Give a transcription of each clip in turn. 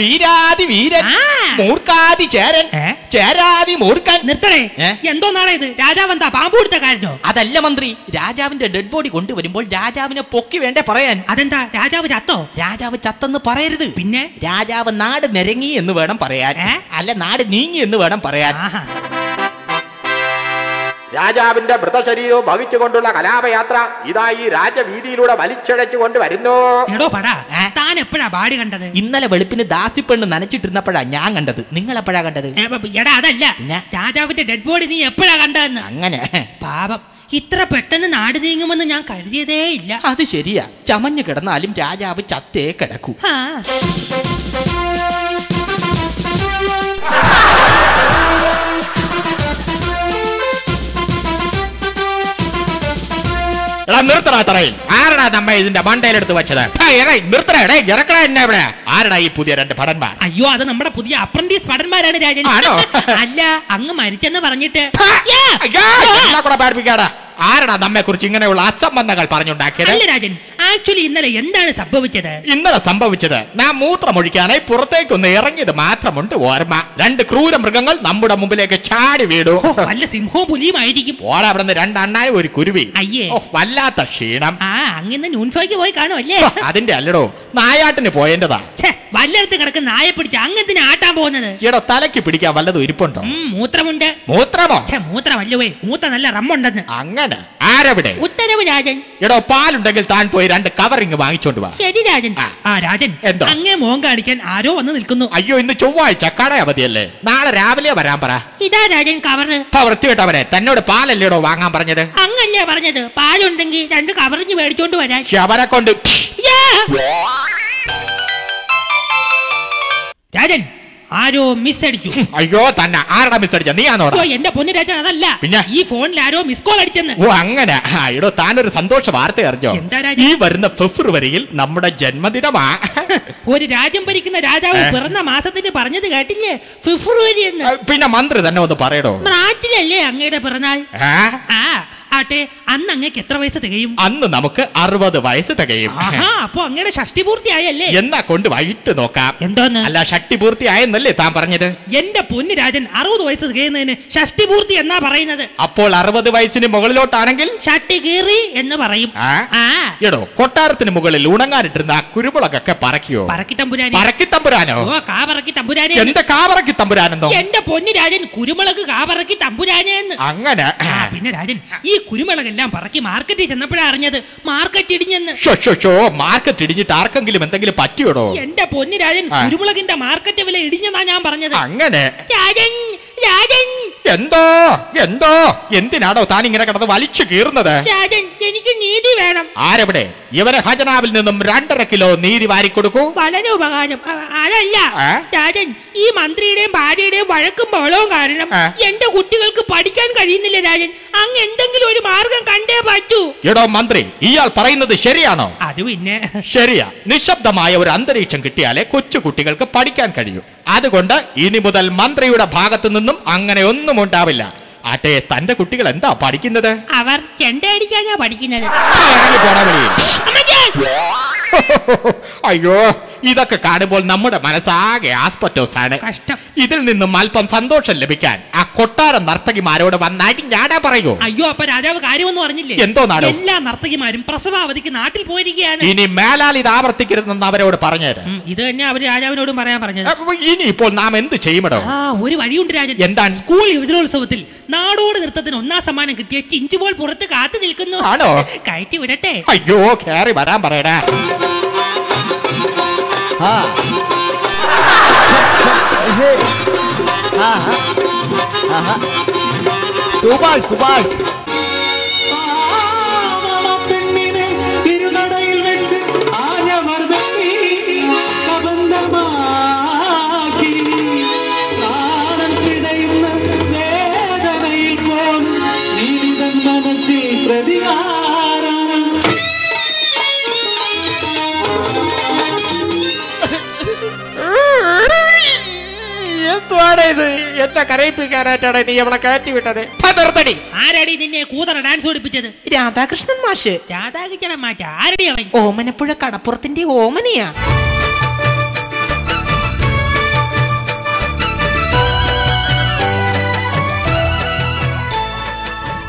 വീരാതി വീരൻ മൂർക്കാതി ചേരൻ? ചേരാതി മൂർക്കൻ നിർത്തണേ. എന്തോന്നാണ് ഇത്? രാജാവ് എന്താ പാമ്പ് കൊടുത്ത കാരണോ? അതല്ല മന്ത്രി രാജാവിന്റെ ഡെഡ് ബോഡി കൊണ്ടുവരുമ്പോൾ രാജാവിനെ പൊക്കി വേണ്ടേ പറയാൻ. അതെന്താ? രാജാവ് ചത്തോ? രാജാവ് ചത്തെന്ന് പറയരുത്. പിന്നെ? രാജാവ് നാട് നിരങ്ങി എന്ന് വേണം പറയാൻ. അല്ല നാട് നീങ്ങി എന്ന് വേണം പറയാൻ. രാജാവിന്റെ മൃതശരീരവും ഭവിച്ചുകൊണ്ടുള്ള കലാപയാത്ര ഇതാ ഈ രാജവീതിയിലൂടെ വലിച്ചഴച്ചുകൊണ്ട് വരുന്നു. എടോ പടാ താൻ എപ്പോഴാ ബാടി കണ്ടത്? ഇന്നലെ വെളുപ്പിന് ദാസിപ്പെണ്ണ് നനച്ചിട്ടിരുന്നപ്പോഴാ ഞാൻ കണ്ടത്. നിങ്ങൾ എപ്പോഴാ കണ്ടത്? ഏ, ബ- എടാ അതല്ല. പിന്നെ? രാജാവിന്റെ ഡെഡ് ബോഡി നീ എപ്പോഴാ കണ്ടതെന്ന്? അങ്ങനെ. പാപം. ഇത്ര പെട്ടെന്ന് നാട് നീങ്ങുമെന്ന് ഞാൻ കരുതിയതേ ഇല്ല. അത് ശരിയാ. ചമഞ്ഞു കിടന്നാലും രാജാവ് ചത്തേ കിടക്കൂ. ആ. എടാ നിർത്തടാ തറയിൽ. ആരടാ നമ്മ ഇതിന്റെ മണ്ടയിലെടുത്ത് വെച്ചത്? നിർത്തടാ എടേ ഇറക്കടാ എന്നെ ഇവിടെ. ആരടാ ഈ പുതിയ രണ്ട് ഭടന്മാർ? അയ്യോ അത് നമ്മുടെ പുതിയ അപ്രന്റീസ് ഭടന്മാരാണ് രാജൻ അല്ല അങ്ങ് മരിച്ചെന്ന് പറഞ്ഞിട്ട്. ഹാ! യാ! അയ്യോ, എന്നെ കൂടെ പേടിപ്പിക്കാടാ ആരടാ നമ്മെ കുറിച്ച് ഇങ്ങനെയുള്ള അസംബന്ധങ്ങൾ പറഞ്ഞുണ്ടാക്കിയത്? രാജൻ ആക്ച്വലി ഇന്നലെ എന്താണ് സംഭവിച്ചത്? ഇന്നലെ സംഭവിച്ചത് ഞാൻ മൂത്രമൊഴിക്കാനായി പുറത്തേക്കൊന്ന് ഇറങ്ങിയത് മാത്രമുണ്ട് ഓർമ്മ. രണ്ട് ക്രൂര മൃഗങ്ങൾ നമ്മുടെ മുമ്പിലേക്ക് ചാടി വീടു വല്ല സിംഹവും പുലിയും ആയിരിക്കും ഓടെ അവിടെ നിന്ന് രണ്ടെണ്ണായും ഒരു കുരുവി. അയ്യേ. ഓ, വല്ലാത്ത ക്ഷീണം. ആ അങ്ങനെ ന്യൂൻഫോയ്ക്ക് പോയി കാണും അല്ലേ അതിന്റെ അല്ലടോ നായാട്ടിന് പോയേണ്ടതാ. വല്ലടത്ത് കിടക്കുന്ന നായ പിടിച്ച് അങ്ങനെ ആട്ടാൻ പോകുന്നത്? ഈടോ തലക്ക് പിടിക്കാൻ വല്ലതും ഇരിപ്പുണ്ടോ? മൂത്രമുണ്ട്. മൂത്രമോ? മൂത്രമല്ലേ മൂത്ര നല്ല റമ്മുണ്ടെന്ന്. അങ്ങനെ ആരവിടെ? ഉത്തരവ് രാജൻ. എടോ പാലുണ്ടെങ്കിൽ താൻ പോയി രണ്ട് കവറിങ് വാങ്ങിച്ചോണ്ട് വാ. ശരി രാജൻ. ആ. രാജൻ എന്തോ? അങ്ങേ മോൻ കാണിക്കാൻ ആരോ വന്ന് നിൽക്കുന്നു. അയ്യോ ഇന്ന് ചൊവ്വാഴ്ച കട അവധിയല്ലേ നാളെ രാവിലെ വരാൻ പറ. ഇതാ രാജൻ കവറ്. ഇപ്പൊ തന്നോട് പാലല്ലേടോ വാങ്ങാൻ പറഞ്ഞത്? അങ്ങല്ലേ പറഞ്ഞത്. പാലുണ്ടെങ്കിൽ രണ്ട് കവറിഞ്ഞ് മേടിച്ചോണ്ട് വരാൻ. ശവനെ കൊണ്ട്. യാ! രാജൻ ആരോ മിസ് അടിച്ചു. അയ്യോ തന്നെ. ആരടാ മിസ് അടിച്ച നീ ആണോ എന്റെ പൊന്നു രാജൻ അതല്ല. പിന്നെ? ഈ ഫോണിൽ ആരോ മിസ് കോൾ അടിച്ചെന്ന്. ഓ അങ്ങനെ. എടോ താനൊരു സന്തോഷ വാർത്ത അറിഞ്ഞോ? ഈ വരുന്ന ഫെബ്രുവരിയിൽ നമ്മുടെ ജന്മദിനമാ. ഒരു രാജ്യം ഭരിക്കുന്ന രാജാവ് പിറന്ന മാസത്തിന് പറഞ്ഞത് കേട്ടില്ലേ? ഫെബ്രുവരി എന്ന്. പിന്നെ മന്ത്രി തന്നെ ഒന്ന് പറയടോ. നാട്ടിലല്ലേ അങ്ങയുടെ പിറന്നാൾ? ആ ആട്ടെ അന്ന് അങ്ങക്ക് എത്ര വയസ്സ് തികയും? അന്ന് നമുക്ക് അറുപത് വയസ്സ് തികയും. അപ്പൊ അങ്ങനെ ഷഷ്ടി പൂർത്തിയായല്ലേ? എന്നാ കൊണ്ട് വൈകിട്ട് നോക്കാം. എന്തോന്ന്? അല്ല ഷഷ്ടി പൂർത്തിയായെന്നല്ലേ താൻ പറഞ്ഞത്? എന്റെ പൊന്നു രാജൻ അറുപത് വയസ്സ് തികയുന്നതിന് ഷഷ്ടി പൂർത്തി എന്നാ പറയുന്നത്? അപ്പോൾ അറുപത് വയസ്സിന് മുകളിലോട്ടാണെങ്കിൽ? ഷട്ടി കീറി എന്ന് പറയും. എടോ കൊട്ടാരത്തിന് മുകളിൽ ഉണങ്ങാനിട്ടിരുന്ന ആ കുരുമുളകൊക്കെ പറക്കിയോ പറക്കി തമ്പുരാനോ. പറക്കി തമ്പുരാനോ? കാ പറക്കി തമ്പുരാനെ എന്റെ കാറക്കി തമ്പുരാനെന്നോ? എന്റെ പൊന്നു രാജൻ കുരുമുളക് കാ പറക്കി തമ്പുരാനെ അങ്ങനെ. പിന്നെ രാജൻ ഈ കുരുമുളകെല്ലാം പറക്കി മാർക്കറ്റിൽ ചെന്നപ്പോഴാ അറിഞ്ഞത് മാർക്കറ്റ് ഇടിഞ്ഞെന്ന്. ഷോ മാർക്കറ്റ് ഇടിഞ്ഞിട്ട് ആർക്കെങ്കിലും എന്തെങ്കിലും പറ്റിയോടോ? എന്റെ പൊന്നു രാജൻ. കുരുമുളകിന്റെ മാർക്കറ്റ് വില ഇടിഞ്ഞെന്നാ ഞാൻ പറഞ്ഞത്. അങ്ങനെ? രാജൻ രാജൻ എന്തോ എന്തോ? എന്തിനാടോ താൻ ഇങ്ങനെ കിടന്ന് വലിച്ചു കീറുന്നത്? രാജൻ എനിക്ക് നീതി വേണം. ആരെവിടെ? ഇവരെ ഖജനാവിൽ നിന്നും രണ്ടര കിലോ നീതി വാരിക്കൊടുക്കൂ. വളരെ ഉപകാരം. അതല്ല. രാജൻ ഈ മന്ത്രിയുടെയും ഭാര്യയുടെയും വഴക്കും ബഹളവും കാരണം. എന്റെ കുട്ടികൾക്ക് പഠിക്കാൻ കഴിയുന്നില്ല രാജൻ. അങ്ങ് എന്തെങ്കിലും ഒരു മാർഗം കണ്ടേ പറ്റൂ. എടോ മന്ത്രി ഇയാൾ പറയുന്നത് ശരിയാണോ? അത് പിന്നെ. ശരിയാ. നിശബ്ദമായ ഒരു അന്തരീക്ഷം കിട്ടിയാലേ കൊച്ചു കുട്ടികൾക്ക് പഠിക്കാൻ കഴിയൂ. അതുകൊണ്ട് ഇനി മുതൽ മന്ത്രിയുടെ ഭാഗത്തു നിന്നും അങ്ങനെ ഒന്നും ഉണ്ടാവില്ല ആട്ടെ തന്റെ കുട്ടികൾ എന്താ പഠിക്കുന്നത്? അവർ ചെണ്ടയടിക്കാനാ പഠിക്കുന്നത്. അയ്യോ ഇതൊക്കെ കാണുമ്പോൾ നമ്മുടെ മനസ്സാകെ ആസ്പറ്റോസ് ആണ്. ഇതിൽ നിന്നും അല്പം സന്തോഷം ലഭിക്കാൻ ആ കൊട്ടാരം നർത്തകിമാരോട് വന്നായിട്ട് ഞാനാ പറയൂ. അയ്യോ അപ്പൊ രാജാവ് കാര്യമൊന്നും അറിഞ്ഞില്ലേ? എന്തോ നാടോ? എല്ലാ നർത്തകിമാരും പ്രസവാവധിക്ക് നാട്ടിൽ പോയിരിക്കുകയാണ്. ഇനി മേലാൽ ഇത് ആവർത്തിക്കരുതെന്ന് അവരോട് പറഞ്ഞുതരാം ഇത് തന്നെ അവർ രാജാവിനോട് പറയാൻ പറഞ്ഞത്. ഇനി ഇപ്പോൾ നാം എന്ത് ചെയ്യുമടോ? ആ ഒരു വഴിയുണ്ട് രാജൻ. എന്താണ്? സ്കൂൾ യുവജനോത്സവത്തിൽ നാടോട് നൃത്തത്തിന് ഒന്നാം സമ്മാനം കിട്ടിയ ചിഞ്ചുപോൾ പുറത്ത് കാത്തു നിൽക്കുന്നു. ആണോ? കയറ്റി വിടട്ടെ. അയ്യോ കയറി വരാൻ പറയടാ. हाँ हे हाँ हाँ हाँ हाँ സുഭാഷ് സുഭാഷ് പെണ്ണിനെ എന്താണ് ഇത്? എന്നെ കരയിപ്പിക്കാനായിട്ടാണ് നീ അവളെ കയറ്റി വിട്ടത്. നിർത്തടി ആരാടി നിന്നെ കൂതറ ഡാൻസ് ഓടിപ്പിച്ചത്? രാധാകൃഷ്ണൻ മാഷ്. രാധാകൃഷ്ണൻ മാഷ. ആരടി അവൻ? ഓമനപ്പുഴ കടപ്പുറത്തിന്റെ ഓമനയാ.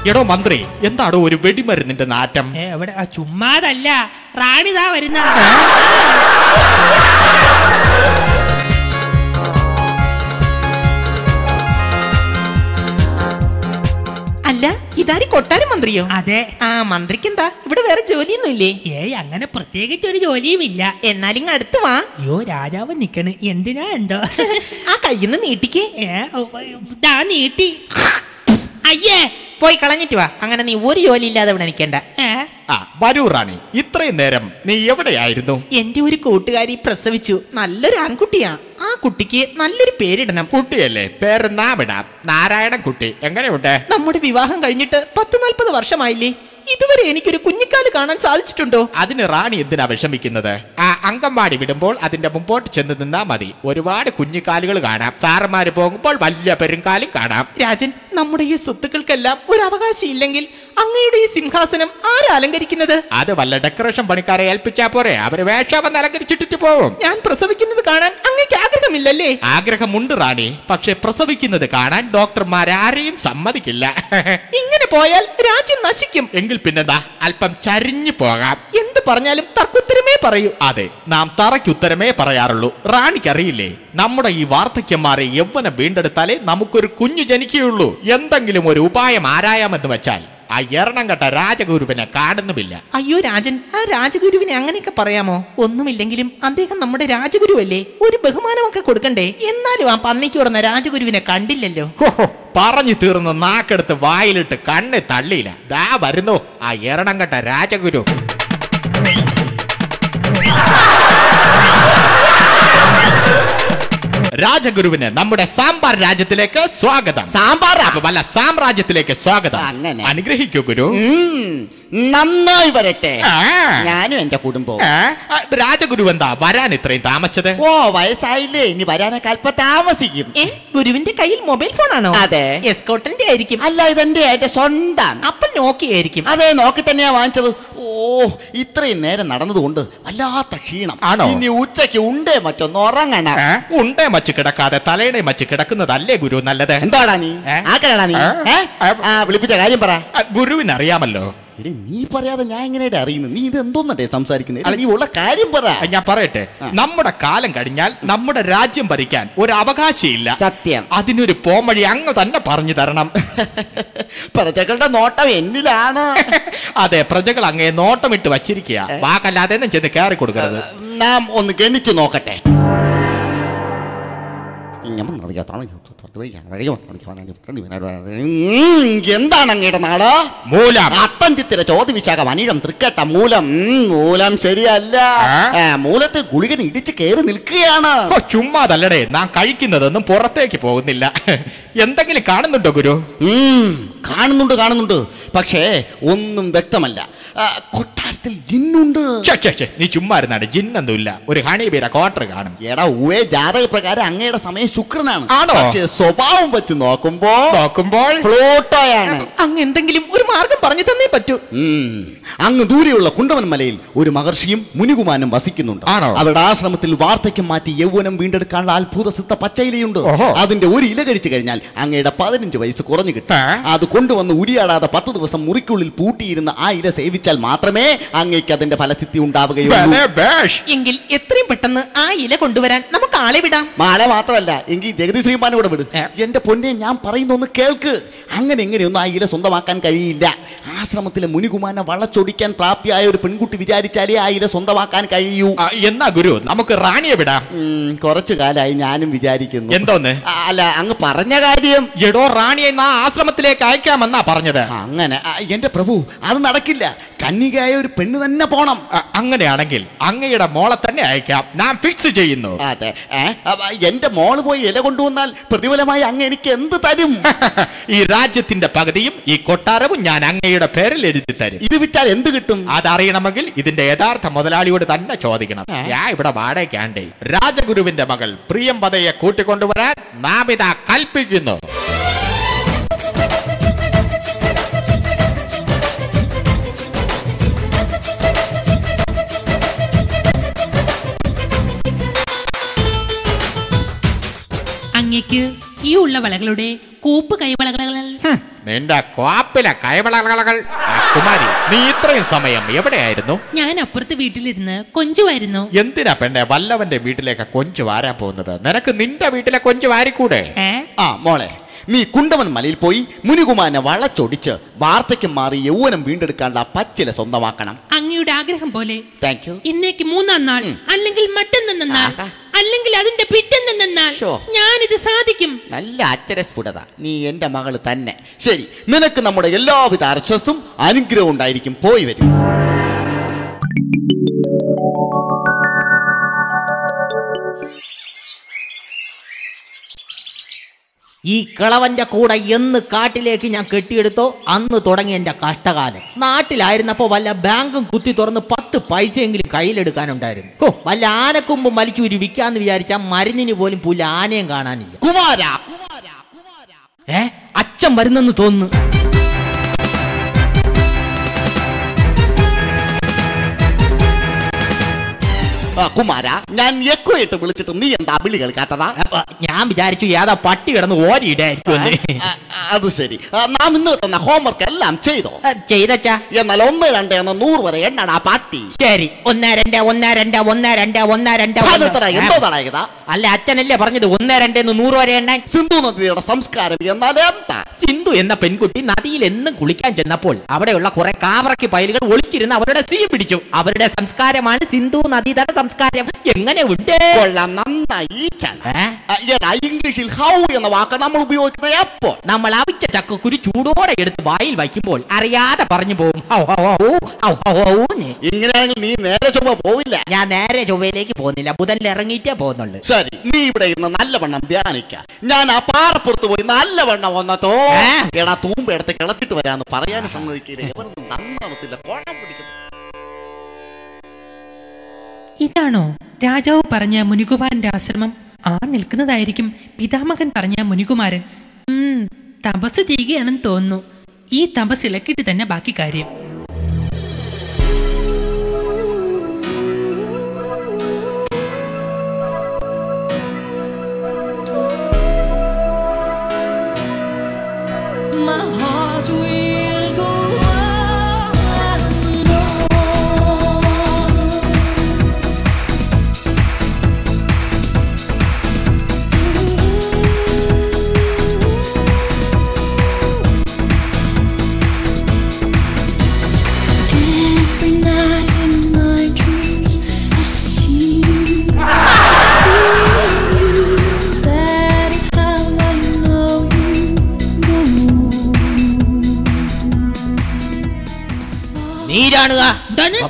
എടോ മന്ത്രി എന്താണോ ഒരു വെടിമരുന്നിന്റെ നാറ്റം? എവിടെ ചുമ്മാതല്ല. റാണിതാ വരുന്ന. മന്ത്രിയോ? അതെ. ആ മന്ത്രിക്ക് എന്താ ഇവിടെ വേറെ ജോലിയൊന്നും ഇല്ലേ ഏയ് അങ്ങനെ പ്രത്യേകിച്ച് ഒരു ജോലിയും ഇല്ല. എന്നാലും ഇങ്ങ് അടുത്ത് വാ. അയ്യോ രാജാവ് നിക്കണ്. എന്തിനാ എന്തോ? ആ കയ്യിൽ നിന്ന് നീട്ടിക്കേ. ഏ ഓ, നീട്ടി. അയ്യേ പോയി കളഞ്ഞിട്ട് വാ. അങ്ങനെ നീ ഒരു ജോലി ഇല്ലാതെ ഇവിടെ നിൽക്കണ്ട. ആ വരൂ റാണി. ഇത്രയും നേരം നീ എവിടെയായിരുന്നു? എന്റെ ഒരു കൂട്ടുകാരി പ്രസവിച്ചു. നല്ലൊരു ആൺകുട്ടിയാ. ആ കുട്ടിക്ക് നല്ലൊരു പേരിടണം. കുട്ടിയല്ലേ? പേര് നാം ഇടാം നാരായണൻ കുട്ടി എങ്ങനെയുണ്ട്? നമ്മുടെ വിവാഹം കഴിഞ്ഞിട്ട് പത്ത് നാൽപ്പത് വർഷമായില്ലേ? ഇതുവരെ എനിക്കൊരു കുഞ്ഞിക്കാൽ കാണാൻ സാധിച്ചിട്ടുണ്ടോ? അതിന് റാണി എന്തിനാ വിഷമിക്കുന്നത്? ആ അങ്കൻവാടി വിടുമ്പോൾ അതിന്റെ മുമ്പോട്ട് ചെന്ന് നിന്നാ മതി. ഒരുപാട് കുഞ്ഞിക്കാലുകൾ കാണാം. സാറന്മാര് പോകുമ്പോൾ വലിയ പെരുങ്കാലും കാണാം. രാജൻ നമ്മുടെ ഈ സ്വത്തുക്കൾക്കെല്ലാം ഒരു അവകാശം ഇല്ലെങ്കിൽ അങ്ങയുടെ ഈ സിംഹാസനം ആരാ അലങ്കരിക്കുന്നത്? അത് വല്ല ഡെക്കറേഷൻ പണിക്കാരെ ഏൽപ്പിച്ചാ പോരെ. അവർ വേഷം വന്ന് അലങ്കരിച്ചിട്ടിട്ട് പോവും. ഞാൻ പ്രസവിക്കുന്നത് കാണാൻ അങ്ങേക്ക് ആഗ്രഹമില്ലല്ലേ? ആഗ്രഹമുണ്ട് റാണി. പക്ഷെ പ്രസവിക്കുന്നത് കാണാൻ ഡോക്ടർമാർ ആരെയും സമ്മതിക്കില്ല. ഇങ്ങനെ പോയാൽ രാജ്യം നശിക്കും. എങ്കിൽ പിന്നെന്താ? അല്പം ചരിഞ്ഞു പോകാം. എന്ത് പറഞ്ഞാലും തർക്കുത്തരമേ പറയൂ. അതെ നാം തറയ്ക്കുത്തരമേ പറയാറുള്ളൂ. റാണിക്കറിയില്ലേ നമ്മുടെ ഈ വാർദ്ധക്യന്മാരെ യൗവനം വീണ്ടെടുത്താലേ നമുക്കൊരു കുഞ്ഞു ജനിക്കുകയുള്ളൂ. എന്തെങ്കിലും ഒരു ഉപായം ആരായാമെന്ന് വെച്ചാൽ. ആ എറണം കെട്ട. രാജഗുരുവിനെ കാണുന്നുമില്ല അയ്യോ രാജൻ ആ രാജഗുരുവിനെ അങ്ങനെയൊക്കെ പറയാമോ? ഒന്നുമില്ലെങ്കിലും അദ്ദേഹം നമ്മുടെ രാജഗുരു അല്ലേ ഒരു ബഹുമാനമൊക്കെ കൊടുക്കണ്ടേ? എന്നാലും ആ പന്നിക്ക് ഉറന്ന രാജഗുരുവിനെ കണ്ടില്ലല്ലോ. പറഞ്ഞു തീർന്ന് നാക്കെടുത്ത് വായിലിട്ട് കണ്ണ് തള്ളിയില്ല. ദാ വരുന്നു. ആ എറണം കേട്ട രാജഗുരു. രാജഗുരുവിന് നമ്മുടെ സാമ്പാർ രാജ്യത്തിലേക്ക് സ്വാഗതം. സാമ്പാർ അപ്പൊ വല്ല സാമ്രാജ്യത്തിലേക്ക് സ്വാഗതം. അങ്ങനെ. അനുഗ്രഹിക്കൂ ഗുരു. നന്നായി വരട്ടെ. ഞാനും എന്റെ കുടുംബവും. രാജഗുരു എന്താ? വരാൻ ഇത്രയും താമസിച്ചത്? ഓ വയസ്സായില്ലേ. ഇനി വരാനൊക്കെ അല്പ താമസിക്കും. ഗുരുവിന്റെ കയ്യിൽ മൊബൈൽ ഫോൺ ആണോ അതെ. എസ്കോട്ടിന്റെ ആയിരിക്കും. അല്ല ഇതെന്റെ എന്റെ സ്വന്തം. അപ്പോൾ നോക്കിയായിരിക്കും അതെ നോക്കി തന്നെയാ വാങ്ങിച്ചത്. ഓ ഇത്രയും നേരം നടന്നതുകൊണ്ട് വല്ലാത്ത ക്ഷീണം. ആണോ? ഇനി ഉച്ചയ്ക്ക് ഉണ്ടേ മച്ചൊന്ന് ഉറങ്ങണം. ഉണ്ടേ മച്ച് കിടക്കാതെ തലേണെ മച്ച് കിടക്കുന്നതല്ലേ ഗുരു നല്ലത്? എന്താടാ നീ? ആക്കലാടാ നീ? വിളിപ്പിച്ച കാര്യം പറ. ഗുരുവിനറിയാമല്ലോ. എടി നീ പറയാതെ ഞാൻ എങ്ങനെയാ അറിയുന്നത് നീ ഇത് എന്തോന്നട്ടെ സംസാരിക്കുന്നത് നീ ഉള്ള കാര്യം പറ. ഞാൻ പറയട്ടെ. നമ്മുടെ കാലം കഴിഞ്ഞാൽ നമ്മുടെ രാജ്യം ഭരിക്കാൻ ഒരു അവകാശമില്ല. സത്യം. അതിനൊരു പോംവഴി അങ്ങ് തന്നെ പറഞ്ഞു തരണം. പ്രജകളുടെ നോട്ടം എന്നിലാണ്. അതെ പ്രജകൾ അങ്ങേ നോട്ടമിട്ട് വച്ചിരിക്കുക വാക്കല്ലാതെ ചെന്ന് കയറി കൊടുക്കരുത്. നാം ഒന്ന് ഗണിച്ചു നോക്കട്ടെ. എന്താണ് അങ്ങയുടെ നാട് മൂലം. അത്തഞ്ചിത്തിര ചോദ്യവിശാഖം അനിഴം തൃക്കേട്ട മൂലം. മൂലം ശരിയല്ല. മൂലത്തിൽ ഗുളികൻ ഇടിച്ച് കയറി നിൽക്കുകയാണ്. ചുമ്മാതല്ലടേ. നാം കഴിക്കുന്നതൊന്നും പുറത്തേക്ക് പോകുന്നില്ല. എന്തെങ്കിലും കാണുന്നുണ്ടോ ഗുരു? കാണുന്നുണ്ട് കാണുന്നുണ്ട്. പക്ഷേ ഒന്നും വ്യക്തമല്ല. കൊട്ടാരത്തിൽ ജിന്നുണ്ട്. നീ ചുമ്മാ ഇരുന്നാട്. ജിന്നൊന്നുമില്ല. ഒരു ഹണി ബീര ക്വാർട്ടർ കാണും. എടാ ഉവേ ജാതക പ്രകാരം അങ്ങയുടെ സമയം ശുക്രനാണ്. ആണോ? പക്ഷേ സ്വഭാവം വെച്ച് നോക്കുമ്പോ നോക്കുമ്പോൾ? ഫ്ലോട്ടോയാണ്. അങ്ങ് എന്തെങ്കിലും ഒരു മാർഗം പറഞ്ഞു തന്നേ പറ്റൂ. അങ്ങ് ദൂരെയുള്ള കുണ്ടവൻ മലയിൽ ഒരു മഹർഷിയും മുനികുമാനും വസിക്കുന്നുണ്ട്. ആണോ? അവരുടെ ആശ്രമത്തിൽ വാർദ്ധക്യം മാറ്റി യൗവനം വീണ്ടെടുക്കാനുള്ള അത്ഭുത സിദ്ധ പച്ചയിലയുണ്ട്. അതിന്റെ ഒരു ഇല കഴിച്ചു കഴിഞ്ഞാൽ അങ്ങയുടെ പതിനഞ്ച് വയസ്സ് കുറഞ്ഞു കിട്ടും. അത് കൊണ്ടുവന്ന് ഉരിയാടാതെ പത്ത് ദിവസം മുറിക്കുള്ളിൽ പൂട്ടിയിരുന്ന ആ ഇല സേവിച്ചാൽ മാത്രമേ അങ്ങേക്ക് അതിന്റെ ഫലസിദ്ധി ഉണ്ടാവുകയുള്ളൂ. എങ്കിൽ എത്രയും പെട്ടെന്ന് ആ ഇല കൊണ്ടുവരാൻ നമുക്ക് ആളെ വിടാം. ആളെ മാത്രമല്ല എങ്കിൽ ജഗതി ശ്രീമാനെ കൂടെ വിട്. എന്റെ പൊന്നെ ഞാൻ പറയുന്ന ഒന്ന് കേൾക്ക്. അങ്ങനെ എങ്ങനെയൊന്നും ആ ഇല സ്വന്തമാക്കാൻ കഴിയില്ല. ആശ്രമത്തിലെ മുനികുമാരനെ വളച്ചൊടിക്കാൻ പ്രാപ്തിയായ ഒരു പെൺകുട്ടി വിചാരിച്ചാലേ ആ ഇല സ്വന്തമാക്കാൻ കഴിയൂ. എന്നാ ഗുരു നമുക്ക് റാണിയെ വിടാം. കുറച്ചു കാലമായി ഞാനും വിചാരിക്കുന്നു. എന്തോന്ന്? അല്ല അങ്ങ് പറഞ്ഞ കാര്യം. എടോ റാണിയെ ആ ആശ്രമത്തിലേക്ക് അയക്കാമെന്നാ പറഞ്ഞത്. അങ്ങനെ. എന്റെ പ്രഭു അത് നടക്കില്ല. കന്യകയായ ഒരു പെണ്ണ് തന്നെ പോണം. അങ്ങനെയാണെങ്കിൽ അങ്ങയുടെ മോളെ തന്നെ അയക്കാം. ഞാൻ ഫിക്സ് ചെയ്യുന്നു. അതെ. എന്റെ മോൾ പോയി ഇല കൊണ്ടുവന്നാൽ പ്രതിഫലമായി അങ്ങ് എനിക്ക് എന്ത് തരും? ഈ രാജ്യത്തിന്റെ പകുതിയും ഈ കൊട്ടാരവും ഞാൻ അങ്ങയുടെ പേരിൽ എഴുതി തരും. ഇത് വിറ്റാൽ എന്ത് കിട്ടും? അതറിയണമെങ്കിൽ ഇതിന്റെ യഥാർത്ഥ മുതലാളിയോട് തന്നെ ചോദിക്കണം. ഞാൻ ഇവിടെ വാടകയ്ക്കാണ്ടേ. രാജഗുരുവിന്റെ മകൾ പ്രിയംപതയെ കൂട്ടിക്കൊണ്ടുവരാൻ നാം ഇതാ കൽപ്പിക്കുന്നു. അങ്ങക്ക് ഈ ഉള്ള വളകളുടെ കൂപ്പ് കൈവളകൾ ഹും, നിന്റെ കോപ്പിലെ കൈവളകളകൾ. കുമാരി നീ ഇത്രയും സമയം എവിടെയായിരുന്നു? ഞാൻ അപ്പുറത്ത് വീട്ടിലിരുന്ന് വരുന്നു. എന്തിനാ പെണ്ണെ വല്ലവന്റെ വീട്ടിലേക്ക് കൊഞ്ചു വാരാൻ പോകുന്നത്? നിനക്ക് നിന്റെ വീട്ടിലെ കൊഞ്ചു വാരിക്കൂടെ? ആ മോളെ നീ കുണ്ടവൻ മലയിൽ പോയി മുനികുമാരനെ വളച്ചൊടിച്ച് വാർത്തയ്ക്ക് മാറി യൗവനം വീണ്ടെടുക്കാനുള്ള പച്ചില സ്വന്തമാക്കണം. അങ്ങയുടെ ആഗ്രഹം പോലെ താങ്ക് യു ഇന്നേക്ക് മൂന്നാം നാൾ അല്ലെങ്കിൽ മറ്റൊന്ന് നാൾ അല്ലെങ്കിൽ അതിന്റെ പിറ്റെന്ന് നാൾ ശോ. ഞാനിത് സാധിക്കും. നല്ല അച്ചരസ്ഫുടത. നീ എന്റെ മകൾ തന്നെ. ശരി നിനക്ക് നമ്മുടെ എല്ലാവിധ അർശസ്സും അനുഗ്രഹവും ഉണ്ടായിരിക്കും. പോയി വരും. ഈ കിളവന്റെ കൂടെ എന്ന് കാട്ടിലേക്ക് ഞാൻ കെട്ടിയെടുത്തോ അന്ന് തുടങ്ങി എന്റെ കഷ്ടകാലം. നാട്ടിലായിരുന്നപ്പോ വല്ല ബാങ്കും കുത്തി തുറന്ന് പത്ത് പൈസയെങ്കിലും കയ്യിലെടുക്കാനുണ്ടായിരുന്നു. ഓ വല്ല ആനക്കൊമ്പും മലിച്ചൂരി വിൽക്കാന്ന് വിചാരിച്ച മരുന്നിന് പോലും പുല്ല ആനയും കാണാനില്ല. കുമാര. ഏ അച്ഛൻ വരുന്നെന്ന് തോന്നുന്നു. കുമാര ഞാൻ എക്കോ ഇട്ട് വിളിച്ചിട്ട് നീ എന്താ വിളി കേൾക്കാത്തതാ? ഞാൻ വിചാരിച്ചു ഏതാ പട്ടി കിടന്ന് ഓരിയിടായിരിക്കും അത് ശരി. നാം ഇന്ന് തന്ന ഹോംവർക്ക് എല്ലാം ചെയ്തോ? ചെയ്തച്ചാ. എന്നാൽ ഒന്ന് രണ്ട് എന്ന നൂറ് വരെ എണ്ണാണ് ആ പാട്ടി. ശരി. ഒന്ന് രണ്ട് ഒന്ന് രണ്ട് ഒന്ന് രണ്ട് ഒന്ന് രണ്ട് എന്തോ തടയതാ അല്ല അച്ഛനല്ലേ പറഞ്ഞത് ഒന്ന് രണ്ട് നൂറ് വരെ എണ്ണ സിന്ധു നദിയുടെ സംസ്കാരം എന്നാൽ എന്താ? സിന്ധു എന്ന പെൺകുട്ടി നദിയിൽ എന്നും കുളിക്കാൻ ചെന്നപ്പോൾ അവിടെയുള്ള കുറെ കാവറക്കി പയലുകൾ ഒളിച്ചിരുന്ന് അവരുടെ സീ പിടിച്ചു. അവരുടെ സംസ്കാരമാണ് സിന്ധു നദീതട സംസ്കാരം എങ്ങനെ ഉണ്ട്? കൊള്ളാം നന്നായി ഇംഗ്ലീഷിൽ ഹൗ എന്ന വാക്ക് നമ്മൾ ഉപയോഗിക്കുന്നത് എപ്പോൾ? നമ്മൾ അവിച്ച ചക്കക്കുരു ചൂടോടെ എടുത്ത് വായിൽ വയ്ക്കുമ്പോൾ അറിയാതെ പറഞ്ഞു പോകും. ഇങ്ങനെയാണെങ്കിൽ നീ നേരെ ചൊവ്വ പോവില്ല. ഞാൻ നേരെ ചൊവ്വയിലേക്ക് പോകുന്നില്ല. ബുധനിൽ ഇറങ്ങിയിട്ടേ പോകുന്നുള്ളൂ. ശരി നീ ഇവിടെ ഇരുന്ന് നല്ലവണ്ണം ധ്യാനിക്ക. ഞാൻ ആ പാറപ്പുറത്ത് പോയി നല്ലവണ്ണം വന്നതോ? എടാ തൂമ്പ എടുത്ത് കിളച്ചിട്ട് വരാന്ന് പറയാൻ സമ്മതിക്കില്ല. ഇവരൊന്നും നന്നാവത്തില്ല. കോണം പിടിക്കുന്നു ഇതാണോ? രാജാവ് പറഞ്ഞ മുനികുമാരന്റെ ആശ്രമം. ആ നിൽക്കുന്നതായിരിക്കും പിതാമകൻ പറഞ്ഞ മുനികുമാരൻ തപസ് ചെയ്യുകയാണെന്ന് തോന്നുന്നു. ഈ തപസ് ഇളക്കിയിട്ട് തന്നെ ബാക്കി കാര്യം.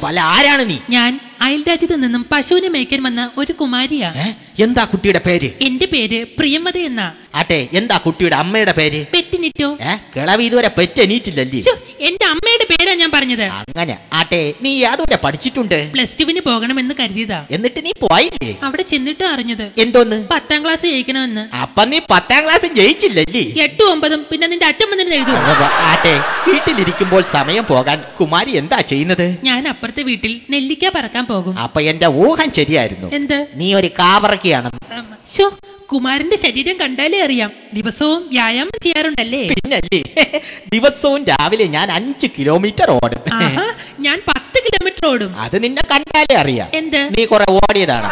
അല്ല ആരാണ് നീ? ഞാൻ അയൽരാജ്യത്ത് നിന്നും പശുവിനെ മേയ്ക്കാൻ വന്ന ഒരു കുമാരിയാ. എന്താ കുട്ടിയുടെ പേര്? എന്റെ പേര് പ്രിയമത എന്നാ. ആട്ടെ എന്താ കുട്ടിയുടെ അമ്മയുടെ പേര്? പെറ്റിനിറ്റോ? കിളവ് ഇതുവരെ പെറ്റെണീറ്റില്ലല്ലേ? ശ്ശോ, എന്റെ അമ്മയുടെ പേരാ ഞാൻ പറഞ്ഞത്. അങ്ങനെ. ആട്ടെ നീ യാതൊരു പഠിച്ചിട്ടുണ്ട്? പ്ലസ് ടുവിന് പോകണമെന്ന് കരുതിയതാ. എന്നിട്ട് നീ പോയില്ലേ? അവിടെ ചെന്നിട്ട് അറിഞ്ഞത്. എന്തോന്ന്? പത്താം ക്ലാസ് ജയിക്കണമെന്ന്. അപ്പൊ നീ പത്താം ക്ലാസ് ജയിച്ചില്ലല്ലേ? എട്ടും ഒമ്പതും പിന്നെ നിന്റെ അച്ഛൻ വന്നിട്ട് എഴുതും ആട്ടെ വീട്ടിലിരിക്കുമ്പോൾ സമയം പോകാൻ കുമാരി എന്താ ചെയ്യുന്നത്? ഞാൻ അപ്പുറത്തെ വീട്ടിൽ നെല്ലിക്ക പറക്കാൻ പോകും. അപ്പൊ എന്റെ ഊഹം ശരിയായിരുന്നു. എന്ത്? നീ ഒരു കാവറക്കിയാണെന്ന്. കുമാരന്റെ ശരീരം കണ്ടാലേ അറിയാം. ദിവസവും വ്യായാമം ചെയ്യാറുണ്ടല്ലേ? പിന്നല്ലേ? ദിവസവും രാവിലെ ഞാൻ അഞ്ച് കിലോമീറ്റർ ഓടും. ഞാൻ പത്ത് കിലോമീറ്റർ ഓടും. അത് നിന്നെ കണ്ടാലേ അറിയാം. എന്ത്? നീ കുറെ ഓടിയതാണ്.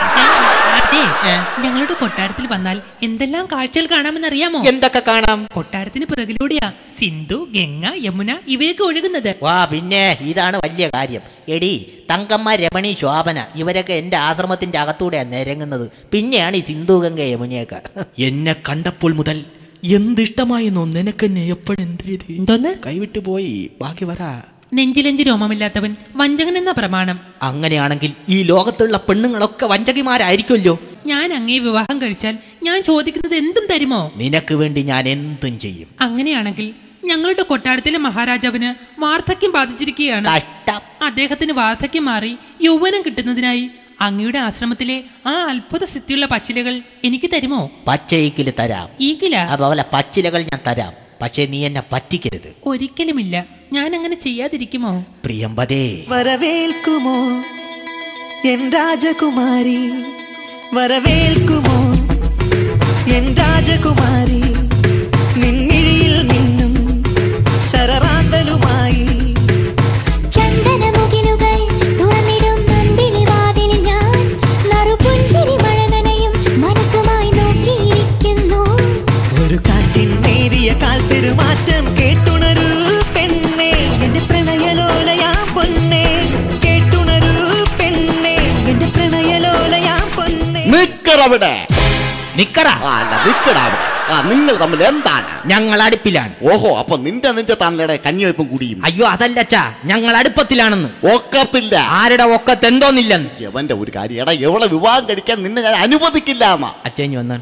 അതെ. ഞങ്ങളുടെ കൊട്ടാരത്തിൽ വന്നാൽ എന്തെല്ലാം കാഴ്ചകൾ കാണാമെന്ന് അറിയാമോ എന്തൊക്കെ കാണാം? കൊട്ടാരത്തിന് പിറകിലൂടെയാ സിന്ധു ഗംഗ യമുന ഇവയൊക്കെ ഒഴുകുന്നത്. വാ പിന്നെ ഇതാണ് വലിയ കാര്യം. എടി തങ്കമ്മ രമണി ശോഭന ഇവരൊക്കെ എന്റെ ആശ്രമത്തിന്റെ അകത്തൂടെയാണ് നിരങ്ങുന്നത്. പിന്നെയാണ് ഈ സിന്ധു ഗംഗ യമുനയൊക്കെ. എന്നെ കണ്ടപ്പോൾ മുതൽ എന്തിഷ്ടമായിരുന്നു നിനക്കെന്നെ എപ്പോഴെന്തിരിത്? എന്തോന്ന്? കൈവിട്ടു പോയി. ബാക്കി വരാ. നെഞ്ചിലെഞ്ചി രോമമില്ലാത്തവൻ വഞ്ചകൻ എന്ന പ്രമാണം. അങ്ങനെയാണെങ്കിൽ ഈ ലോകത്തുള്ള പെണ്ണുങ്ങളൊക്കെ വഞ്ചകിമാരായിരിക്കുമല്ലോ. ഞാൻ അങ്ങേ വിവാഹം കഴിച്ചാൽ ഞാൻ ചോദിക്കുന്നത് എന്തും തരുമോ? നിനക്ക് വേണ്ടി ഞാൻ എന്തും ചെയ്യും. അങ്ങനെയാണെങ്കിൽ ഞങ്ങളുടെ കൊട്ടാരത്തിലെ മഹാരാജാവിന് വാർദ്ധക്യം ബാധിച്ചിരിക്കുകയാണ്. കഷ്ടം. അദ്ദേഹത്തിന് വാർദ്ധക്യം മാറി യൗവനം കിട്ടുന്നതിനായി അങ്ങയുടെ ആശ്രമത്തിലെ ആ അത്ഭുത സിദ്ധിയുള്ള പച്ചിലകൾ എനിക്ക് തരുമോ? പച്ചയിക്കിൽ തരാം. ഈകില അതുപോലെ പച്ചിലകൾ ഞാൻ തരാം. പക്ഷേ നീ എന്നെ പറ്റിക്കരുത്. ഒരിക്കലുമില്ല. ഞാൻ അങ്ങനെ ചെയ്യാതിരിക്കുമോ? പ്രിയമ്പതേ. വരവേൽക്കുമോ? എൻ രാജകുമാരി. വരവേൽക്കുമോ എൻ രാജകുമാരി നിങ്ങൾ തമ്മിൽ എന്താണ്? ഞങ്ങൾ അടുപ്പിലാണ്. ഓഹോ അപ്പൊ നിന്റെ നിന്റെ നെഞ്ചത്താണല്ലേ കഞ്ഞിവയ്പും കുടിയും? അയ്യോ അതല്ല അതല്ലച്ചാ ഞങ്ങൾ അടുപ്പത്തിലാണെന്ന്. ഒക്കത്തില്ല. ആരുടെ ഒക്കത്ത് എന്തോന്നില്ലെന്ന്. എവന്റെ ഒരു കാര്യം. എടാ എവളെ വിവാഹം കഴിക്കാൻ നിന്നെ ഞാൻ അനുവദിക്കില്ല അച്ഛൻ വന്നാണ്.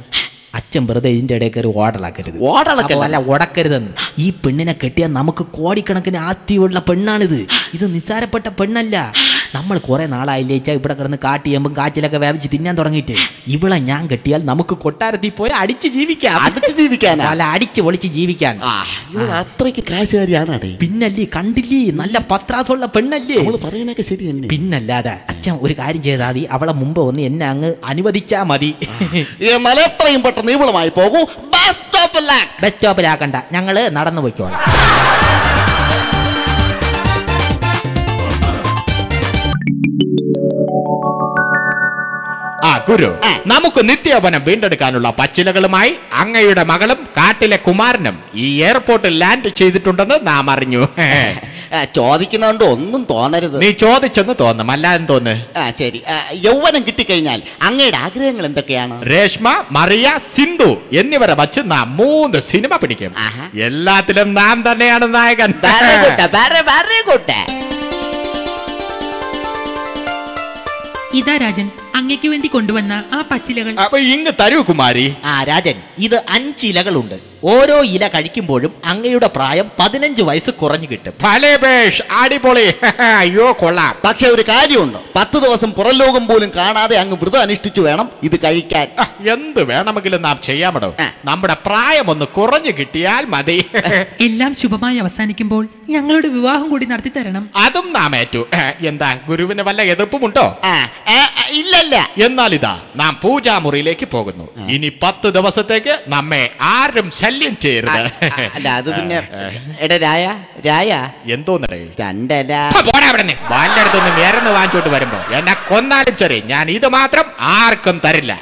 അച്ഛൻ വെറുതെ ഇതിന്റെ ഇടയിൽ കയറി ഓടലാക്കരുത്. ഓടളക്കല്ല. ഓടക്കരുതെന്ന് ഉടക്കരുതെന്ന്. ഈ പെണ്ണിനെ കെട്ടിയാൽ നമുക്ക് കോടിക്കണക്കിന് ആസ്തിയുള്ള പെണ്ണാണിത്. ഇത് നിസ്സാരപ്പെട്ട പെണ്ണല്ല. നമ്മൾ കുറേ നാളായില്ലേ ചാ ഇവിടെ കിടന്ന് കാട്ടിയമ്പും കാച്ചിലൊക്കെ വ്യാപിച്ച് തിന്നാൻ തുടങ്ങിയിട്ട്. ഇവിടെ ഞാൻ കെട്ടിയാൽ നമുക്ക് കൊട്ടാരത്തിൽ പോയി അടിച്ച് ജീവിക്കാം. അടിച്ച് ജീവിക്കാൻ അല്ല അടിച്ച് പൊളിച്ച് ജീവിക്കാൻ. അത്രയ്ക്ക് കാശുകാരിയാണ് പിന്നല്ലേ കണ്ടില്ലേ? നല്ല പത്രാസുള്ള പെണ്ണല്ലേ? പറയണൊക്കെ ശരി പിന്നല്ലാതെ അച്ഛൻ ഒരു കാര്യം ചെയ്താൽ മതി. അവളെ മുമ്പ് ഒന്ന് എന്നെ അങ്ങ് അനുവദിച്ചാ മതി. എന്നാൽ എത്രയും പെട്ടെന്ന് ഇവളുമായി പോകൂ. ബസ് സ്റ്റോപ്പിലാക്കണ്ട ഞങ്ങൾ നടന്നു പോയിക്കോളാം. ആ ഗുരു. നമുക്ക് നിത്യവനം വീണ്ടെടുക്കാനുള്ള പച്ചിലകളുമായി അങ്ങയുടെ മകളും കാട്ടിലെ കുമാരനും ഈ എയർപോർട്ടിൽ ലാൻഡ് ചെയ്തിട്ടുണ്ടെന്ന് നാം അറിഞ്ഞു. ചോദിക്കുന്നതുകൊണ്ട് ഒന്നും തോന്നരുത്. നീ ചോദിച്ചെന്ന് തോന്നും അല്ലാതെ തോന്ന്. ആ ശരി. യൗവനം കിട്ടിക്കഴിഞ്ഞാൽ അങ്ങയുടെ ആഗ്രഹങ്ങൾ എന്തൊക്കെയാണ്? രേഷ്മ മറിയ സിന്ധു എന്നിവരെ വച്ച് നാം മൂന്ന് സിനിമ പിടിക്കും. എല്ലാത്തിലും നാം തന്നെയാണ് നായകൻ. ഇതാ രാജൻ. അങ്ങയ്ക്ക് വേണ്ടി കൊണ്ടുവന്ന ആ പച്ചിലകൾ. അപ്പൊ ഇങ്ങ് തരൂ കുമാരി. ആ രാജൻ ഇത് അഞ്ചിലകളുണ്ട്. ഓരോ ഇല കഴിക്കുമ്പോഴും അങ്ങയുടെ പ്രായം പതിനഞ്ച് വയസ്സ് കുറഞ്ഞു കിട്ടും. ഭലേ ബേഷ് അടിപൊളി. അയ്യോ കൊള്ളാം. പക്ഷെ ഒരു കാര്യമുണ്ട്. പത്ത് ദിവസം പുറം ലോകം പോലും കാണാതെ അങ്ങ് വ്രതം അനുഷ്ഠിച്ചു വേണം ഇത് കഴിക്കാൻ. ആ, എന്ത് വേണമെങ്കിലും നാം ചെയ്യാമടോ. നമ്മുടെ പ്രായം ഒന്ന് കുറഞ്ഞു കിട്ടിയാൽ മതി. എല്ലാം ശുഭമായി അവസാനിക്കുമ്പോൾ ഞങ്ങളുടെ വിവാഹം കൂടി നടത്തി തരണം അതും നാം ഏറ്റു. എന്താ ഗുരുവിന് വല്ല എതിർപ്പുമുണ്ടോ? ആ, ആ, ആ, ഇല്ലല്ല എന്നാൽ ഇതാ നാം പൂജാമുറിയിലേക്ക് പോകുന്നു. ഇനി പത്ത് ദിവസത്തേക്ക് നമ്മെ ആരും ശല്യം ചെയ്യരുത്. അല്ല അത് പിന്നെ എടാ രായ രായ. എന്തോന്നടേ? പോടാ അവിടെ വല്ല അടുത്തൊന്ന് വാങ്ങിച്ചോട്ട് വരുമ്പോ എന്നെ കൊന്നാലും ചെറിയ ഞാൻ ഇത് മാത്രം ആർക്കും തരില്ല.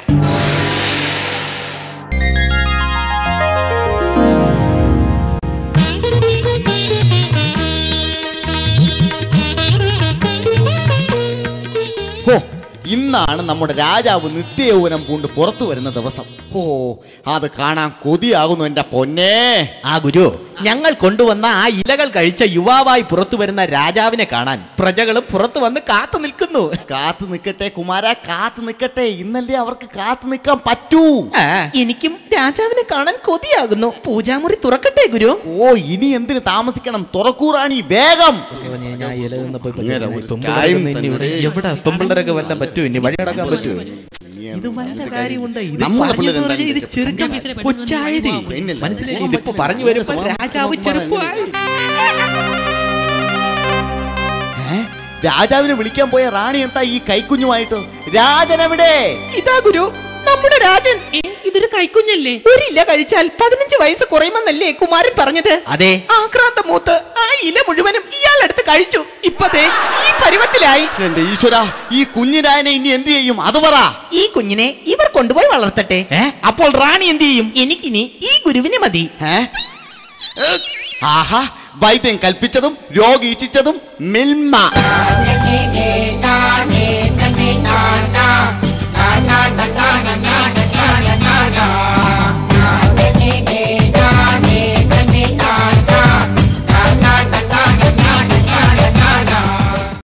ഇന്നാണ് നമ്മുടെ രാജാവ് നിത്യയൗവനം പൂണ്ട് പുറത്തു വരുന്ന ദിവസം. ഓ അത് കാണാൻ കൊതിയാകുന്നു എന്റെ പൊന്നേ. ആ ഗുരു ഞങ്ങൾ കൊണ്ടുവന്ന ആ ഇലകൾ കഴിച്ച യുവാവായി പുറത്തു വരുന്ന രാജാവിനെ കാണാൻ പ്രജകളും പുറത്തു വന്ന് കാത്തു നിൽക്കുന്നു. കാത്തു നിൽക്കട്ടെ കുമാര കാത്തു നിൽക്കട്ടെ. ഇന്നല്ലേ അവർക്ക് കാത്തു നിൽക്കാൻ പറ്റൂ. എനിക്കും രാജാവിനെ കാണാൻ കൊതിയാകുന്നു. പൂജാമുറി തുറക്കട്ടെ ഗുരു. ഓ ഇനി എന്തിനു താമസിക്കണം? തുറക്കൂറാണി വേഗം. എവിടെ? തുമ്പിളരൊക്കെ പെമ്പിള്ളേരൊക്കെ വല്ലതും പറ്റുമോ ഇനി വഴി നടക്കാൻ പറ്റുമോ ഇത് വല്ല കാര്യമുണ്ട്. ഇത് പിള്ളേര് പറഞ്ഞാൽ ഇത് ചെറുക്കൻ കൊച്ചായത് മനസ്സിലായി? ഇതിപ്പോ പറഞ്ഞു വരുമ്പോ രാജാവ് ചെറുപ്പമായി? രാജാവിനെ വിളിക്കാൻ പോയ റാണി എന്താ ഈ കൈക്കുഞ്ഞുമായിട്ട്? രാജൻ എവിടെ ഇതാ ഗുരു. നമ്മുടെ രാജൻ. ഇതൊരു കൈക്കുഞ്ഞല്ലേ? ഒരു ഇല കഴിച്ചാൽ പതിനഞ്ച് വയസ്സ് കുറയുമെന്നല്ലേ കുമാരൻ പറഞ്ഞത്. അതെ. ആക്രാന്ത മൂത്ത് ആ ഇല മുഴുവനും ഇയാളെടുത്ത് കഴിച്ചു. ഇപ്പതേ ഈ പരുവത്തിലായി. എന്റെ ഈശ്വര ഈ കുഞ്ഞിരായനെ ഇനി എന്ത് ചെയ്യും? അത് പറ. ഈ കുഞ്ഞിനെ ഇവർ കൊണ്ടുപോയി വളർത്തട്ടെ. അപ്പോൾ റാണി എന്ത് ചെയ്യും? എനിക്കിനി ഈ ഗുരുവിനെ മതി. ഏ? ഏ? ആഹാ വൈദ്യം കൽപ്പിച്ചതും രോഗി ഇച്ഛിച്ചതും Milma na na na na na.